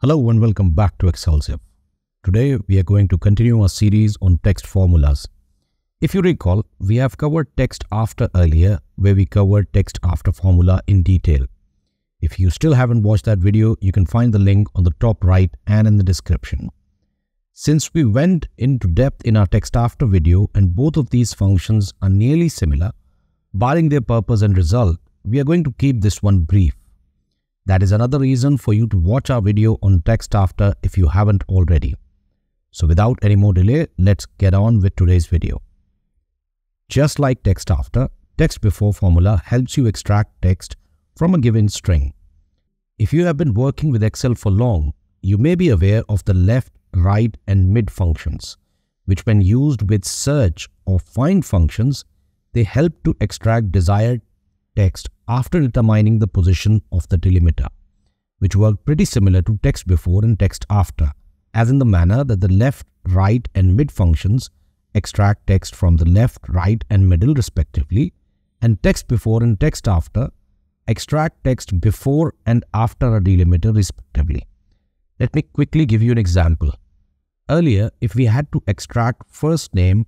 Hello and welcome back to Xcelsive. Today we are going to continue our series on text formulas. If you recall, we have covered text after earlier where we covered text after formula in detail. If you still haven't watched that video, you can find the link on the top right and in the description. Since we went into depth in our text after video and both of these functions are nearly similar, barring their purpose and result, we are going to keep this one brief. That is another reason for you to watch our video on text after if you haven't already. So without any more delay, let's get on with today's video. Just like text after, text before formula helps you extract text from a given string. If you have been working with Excel for long, you may be aware of the left, right and mid functions, which when used with search or find functions, they help to extract desired text after determining the position of the delimiter, which work pretty similar to text before and text after, as in the manner that the left, right and mid functions extract text from the left, right and middle respectively, and text before and text after extract text before and after a delimiter respectively. Let me quickly give you an example. Earlier, if we had to extract first name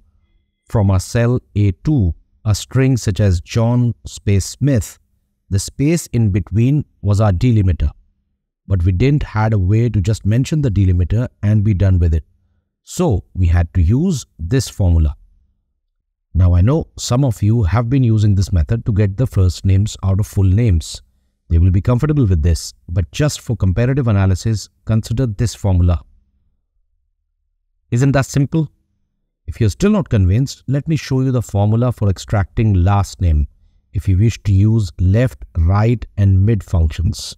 from a cell A2 a string such as John space Smith, the space in between was our delimiter. But we didn't had a way to just mention the delimiter and be done with it. So we had to use this formula. Now I know some of you have been using this method to get the first names out of full names. They will be comfortable with this, but just for comparative analysis, consider this formula. Isn't that simple? If you're still not convinced, let me show you the formula for extracting last name if you wish to use left, right and mid functions.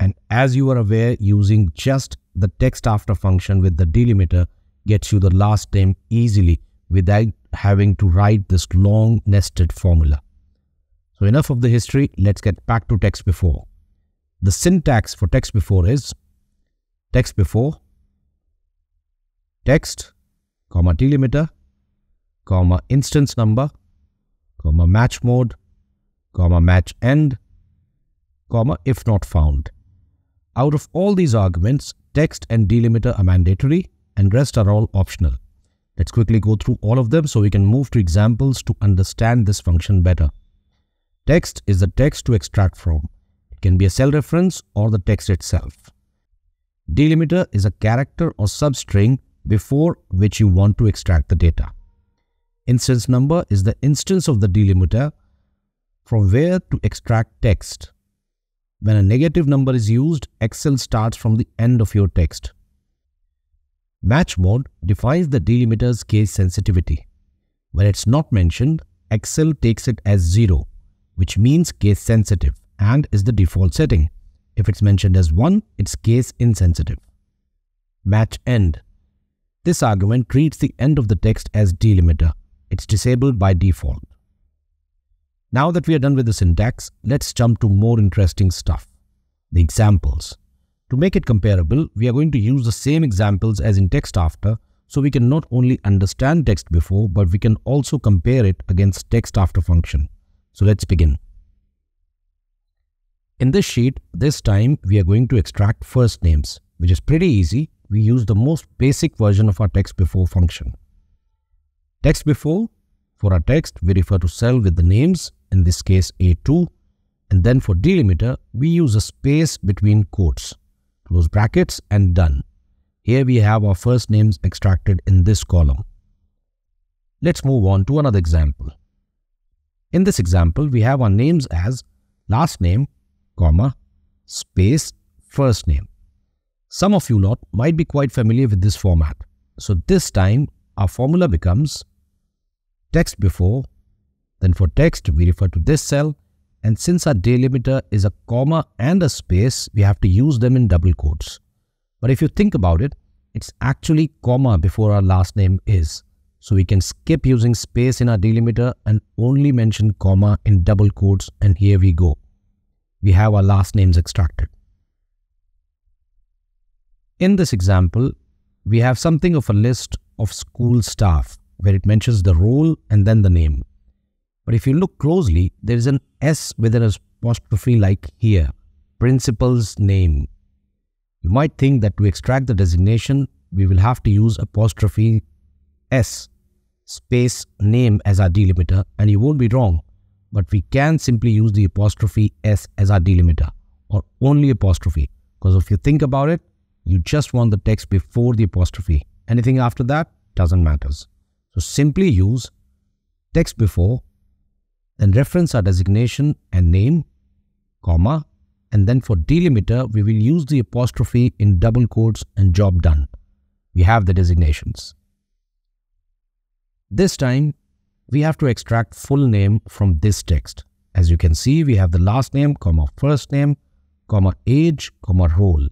And as you are aware, using just the text after function with the delimiter gets you the last name easily without having to write this long nested formula. So enough of the history, let's get back to text before. The syntax for text before is text before text, comma delimiter, comma instance number, comma match mode, comma match end, comma if not found. Out of all these arguments, text and delimiter are mandatory and rest are all optional. Let's quickly go through all of them so we can move to examples to understand this function better. Text is the text to extract from. It can be a cell reference or the text itself. Delimiter is a character or substring before which you want to extract the data. Instance number is the instance of the delimiter from where to extract text. When a negative number is used, Excel starts from the end of your text. Match mode defines the delimiter's case sensitivity. When it's not mentioned, Excel takes it as 0, which means case sensitive and is the default setting. If it's mentioned as 1, it's case insensitive. Match end this argument treats the end of the text as delimiter. It's disabled by default. Now that we are done with the syntax, let's jump to more interesting stuff, the examples. To make it comparable, we are going to use the same examples as in text after, so we can not only understand text before, but we can also compare it against text after function. So let's begin. In this sheet, this time we are going to extract first names, which is pretty easy we use the most basic version of our text before function. Text before, for our text, we refer to cell with the names, in this case A2, and then for delimiter, we use a space between quotes, close brackets and done. Here we have our first names extracted in this column. Let's move on to another example. In this example, we have our names as last name, comma, space, first name. Some of you lot might be quite familiar with this format. So this time our formula becomes text before, then for text we refer to this cell and since our delimiter is a comma and a space, we have to use them in double quotes. But if you think about it, it's actually comma before our last name is. So we can skip using space in our delimiter and only mention comma in double quotes and here we go. We have our last names extracted. In this example, we have something of a list of school staff where it mentions the role and then the name. But if you look closely, there is an S with an apostrophe like here. principal's name. You might think that to extract the designation, we will have to use apostrophe S space name as our delimiter and you won't be wrong. But we can simply use the apostrophe S as our delimiter or only apostrophe because if you think about it, you just want the text before the apostrophe. Anything after that doesn't matter. So simply use text before, then reference our designation and name, comma, and then for delimiter, we will use the apostrophe in double quotes and job done. We have the designations. This time, we have to extract full name from this text. As you can see, we have the last name, comma, first name, comma, age, comma, role.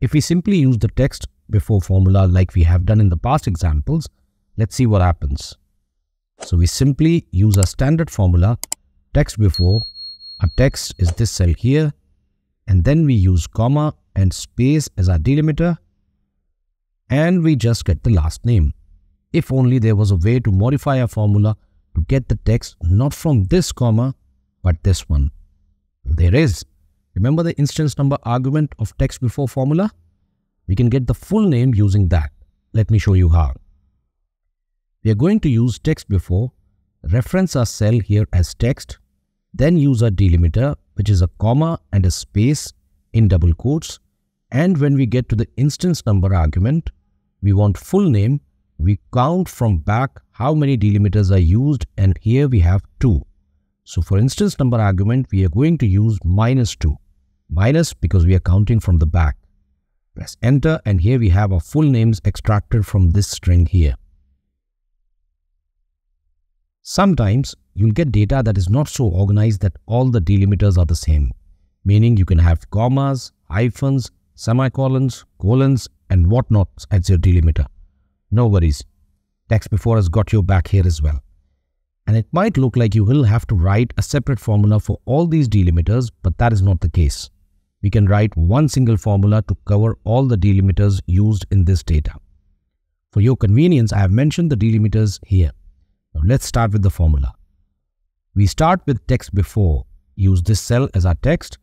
If we simply use the text before formula like we have done in the past examples, let's see what happens. So we simply use a standard formula, text before, our text is this cell here, and then we use comma and space as our delimiter, and we just get the last name. If only there was a way to modify our formula to get the text not from this comma, but this one. There is. Remember the instance number argument of text before formula? We can get the full name using that. Let me show you how. We are going to use text before, reference our cell here as text, then use our delimiter which is a comma and a space in double quotes and when we get to the instance number argument, we want full name, we count from back how many delimiters are used and here we have 2. So for instance number argument, we are going to use minus 2. Minus because we are counting from the back. Press enter and here we have our full names extracted from this string here. Sometimes you'll get data that is not so organized that all the delimiters are the same, meaning you can have commas, hyphens, semicolons, colons, and whatnot as your delimiter. No worries, text before has got your back here as well. And it might look like you will have to write a separate formula for all these delimiters, but that is not the case. We can write one single formula to cover all the delimiters used in this data. For your convenience, I have mentioned the delimiters here. Now let's start with the formula. We start with text before, use this cell as our text,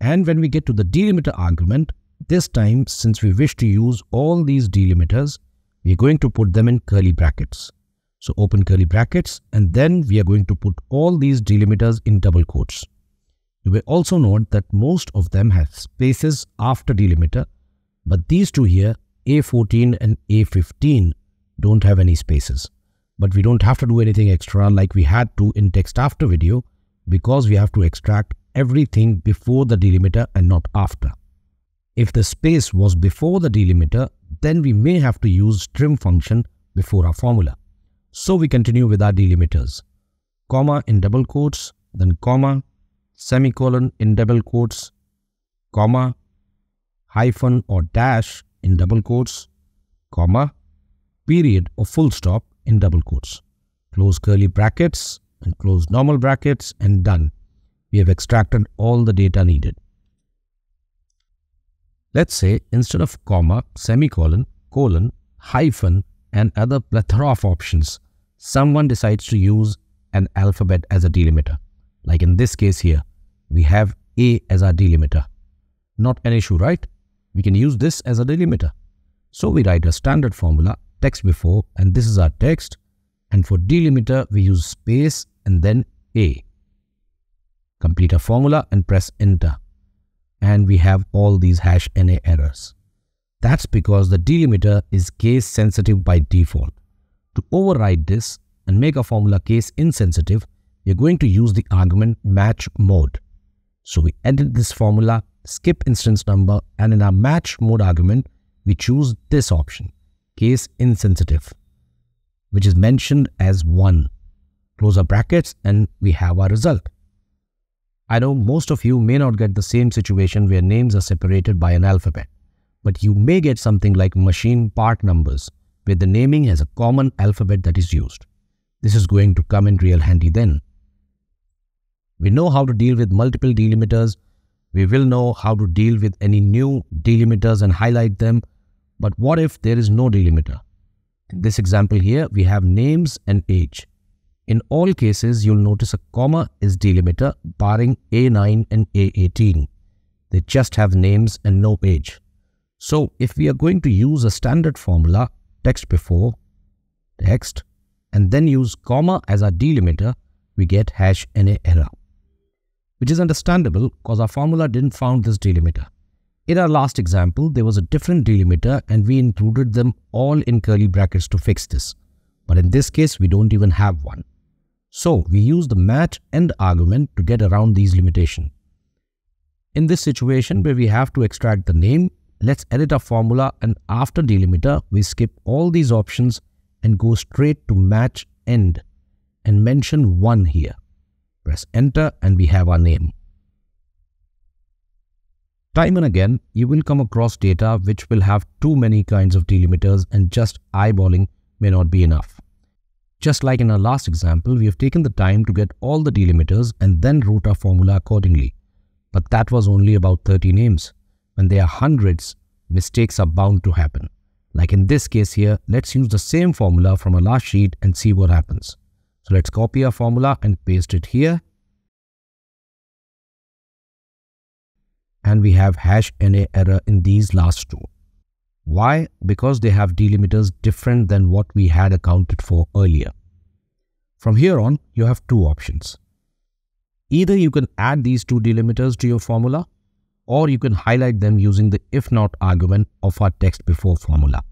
and when we get to the delimiter argument, this time since we wish to use all these delimiters, we are going to put them in curly brackets. So open curly brackets and then we are going to put all these delimiters in double quotes. You will also note that most of them have spaces after delimiter, but these two here, A14 and A15, don't have any spaces but we don't have to do anything extra like we had to in text after video because we have to extract everything before the delimiter and not after. If the space was before the delimiter, then we may have to use trim function before our formula. So we continue with our delimiters. Comma in double quotes, then comma, semicolon in double quotes, comma, hyphen or dash in double quotes, comma, period or full stop in double quotes. Close curly brackets and close normal brackets and done. We have extracted all the data needed. Let's say instead of comma, semicolon, colon, hyphen and other plethora of options, someone decides to use an alphabet as a delimiter. Like in this case here, we have A as our delimiter. Not an issue, right? We can use this as a delimiter. So we write a standard formula text before and this is our text and for delimiter we use space and then A. Complete a formula and press enter and we have all these hash NA errors. That's because the delimiter is case sensitive by default. To override this and make a formula case insensitive, we are going to use the argument match mode. So we edit this formula, skip instance number and in our match mode argument, we choose this option case insensitive, which is mentioned as 1. Close our brackets and we have our result. I know most of you may not get the same situation where names are separated by an alphabet, but you may get something like machine part numbers, where the naming has a common alphabet that is used. This is going to come in real handy then. We know how to deal with multiple delimiters. We will know how to deal with any new delimiters and highlight them but what if there is no delimiter? In this example here, we have names and age. In all cases, you'll notice a comma is delimiter barring A9 and A18. They just have names and no age. So if we are going to use a standard formula, text before, text, and then use comma as our delimiter, we get hash NA error. Which is understandable because our formula didn't found this delimiter. In our last example, there was a different delimiter and we included them all in curly brackets to fix this. But in this case, we don't even have one. So we use the match end argument to get around these limitations. In this situation where we have to extract the name, let's edit our formula and after delimiter, we skip all these options and go straight to match end and mention 1 here. Press enter and we have our name. Time and again, you will come across data which will have too many kinds of delimiters and just eyeballing may not be enough. Just like in our last example, we have taken the time to get all the delimiters and then wrote our formula accordingly. But that was only about 30 names. When there are hundreds, mistakes are bound to happen. Like in this case here, let's use the same formula from our last sheet and see what happens. So let's copy our formula and paste it here and we have hash NA error in these last two. Why? Because they have delimiters different than what we had accounted for earlier. From here on, you have two options. Either you can add these two delimiters to your formula or you can highlight them using the if not argument of our text before formula.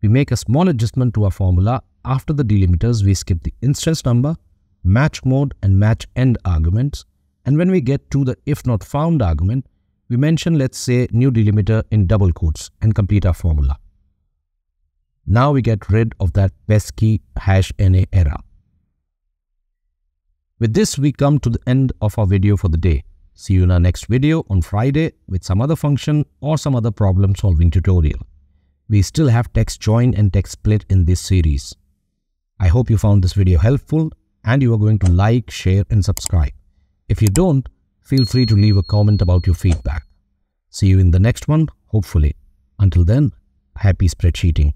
We make a small adjustment to our formula. After the delimiters, we skip the instance number, match mode and match end arguments and when we get to the if not found argument, we mention let's say new delimiter in double quotes and complete our formula. Now we get rid of that pesky hash NA error. With this, we come to the end of our video for the day. See you in our next video on Friday with some other function or some other problem solving tutorial. We still have text join and text split in this series. I hope you found this video helpful and you are going to like, share and subscribe. If you don't, feel free to leave a comment about your feedback. See you in the next one, hopefully. Until then, happy spreadsheeting.